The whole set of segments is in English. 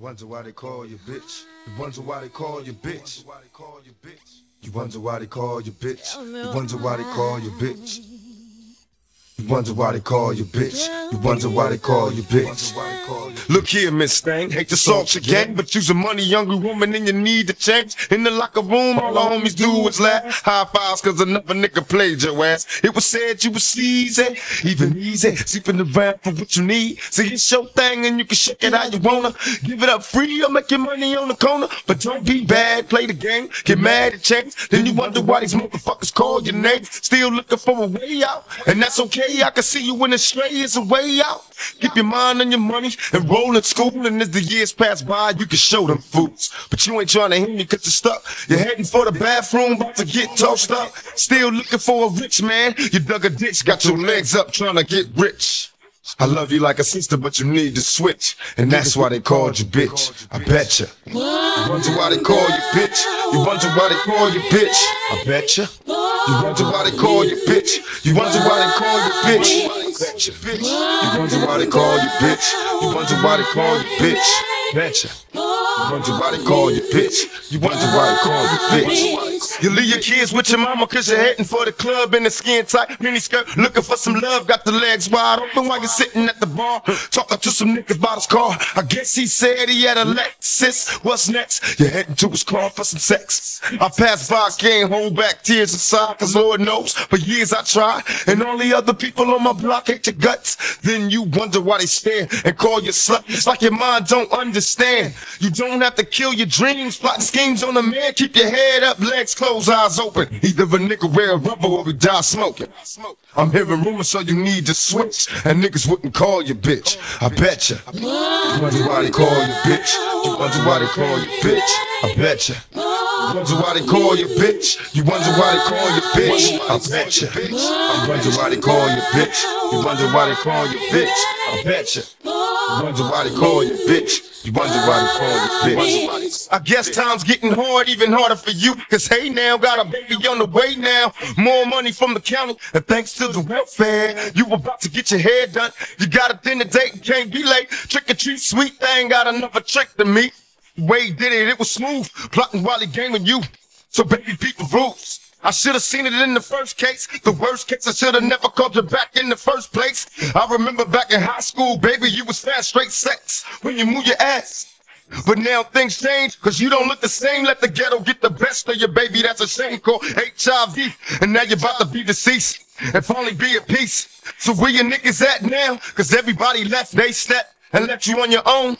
Wonder why they call you bitch. You wonder why they call you bitch. You wonder why they call you bitch. You wonder why they call you bitch. You wonder why they call you bitch. You wonder why they call you bitch. Look here, Miss Thing. Hate to salt your gang, but you's a money hungry woman and you need to change. In the locker room, all the homies do is laugh. High fives cause another nigga played your ass. It was said you was sleazy, even easy. Sleeping around for what you need. See, it's your thing and you can shake it how you wanna. Give it up free or make your money on the corner. But don't be bad, play the game. Get mad at change. Then you wonder why these motherfuckers call your name. Still looking for a way out. And that's okay. I can see you when the stray is a way out. Keep your mind on your money and roll in school. And as the years pass by, you can show them fools. But you ain't trying to hear me cause you're stuck. You're heading for the bathroom, about to get tossed up. Still looking for a rich man. You dug a ditch, got your legs up trying to get rich. I love you like a sister, but you need to switch. And that's why they called you bitch. I bet you. Wonder why they call you bitch. You wonder why they call you bitch. I bet you. You wonder why they call you bitch. You wonder why they call you bitch. I bet you, bitch. You wonder why they call you bitch. You wonder why they call you bitch. Bet you. You wonder why they call you bitch. You wonder why they call you bitch. You leave your kids with your mama cause you're heading for the club in a skin tight mini skirt. Looking for some love, got the legs wide open while you're sitting at the bar. Talking to some niggas about his car. I guess he said he had a Lexus. What's next? You're heading to his car for some sex. I passed by, can't hold back tears inside cause Lord knows for years I tried. And all the other people on my block hate your guts. Then you wonder why they stare and call you slut. It's like your mind don't understand. You don't have to kill your dreams, plotting schemes on a man. Keep your head up, legs closed, eyes open. Either a nigga wear a rubber or we die smoking. I'm hearing rumors, so you need to switch. And niggas wouldn't call you bitch. I bet ya. You wonder why they call you bitch. You wonder why they call you bitch. I bet ya. You wonder why they call you bitch. You wonder why they call you bitch. I bet ya. I wonder why they call you bitch. You wonder why they call you bitch. I bet ya. You wonder why they call you bitch. You wonder why they call you bitch. I guess time's getting hard, even harder for you. Cause hey now, got a baby on the way now. More money from the county, and thanks to the welfare, you about to get your hair done. You got a dinner date and can't be late. Trick or treat, sweet thing, got another trick to me. Way did it, it was smooth. Plotting while he gaming you. So baby, beat the rules. I should have seen it in the first case. The worst case, I should have never called you back in the first place. I remember back in high school, baby, you was fast straight sex when you move your ass. But now things change, cause you don't look the same. Let the ghetto get the best of you, baby. That's a shame called HIV. And now you're about to be deceased and finally be at peace. So where your niggas at now? Cause everybody left, they stepped and left you on your own.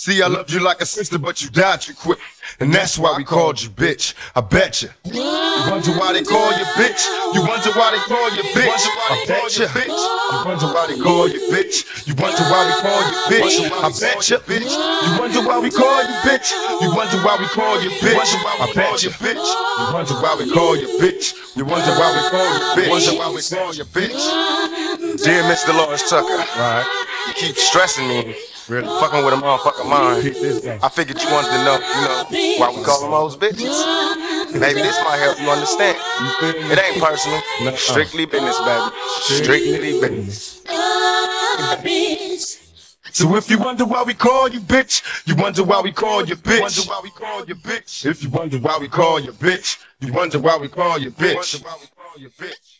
See, I loved you like a sister, but you died too quick. And that's why we called you bitch. I bet you. You wonder why they call you bitch. You wonder why they call you bitch. I bet you. You wonder why they call you bitch. You wonder why we call you bitch. I bet you. bitch. You wonder why we call you bitch. You wonder why we call you bitch. I bet you. bitch. You wonder why we call you bitch. You wonder why we call you bitch. Wonder why we call you bitch. Dear Mr. Delores Tucker, Right. you keep stressing me. Really? Fucking with a motherfucking mind. Peep this game. I figured you wanted to know, you know, why we call them hoes bitches. Maybe this might help you understand. You feel me? It ain't personal. Strictly business, baby. Strictly business. So if you wonder why we call you bitch, you wonder why we call you bitch. Wonder why we call you bitch. If you wonder why we call you bitch, you wonder why we call you bitch. Wonder why we call you bitch.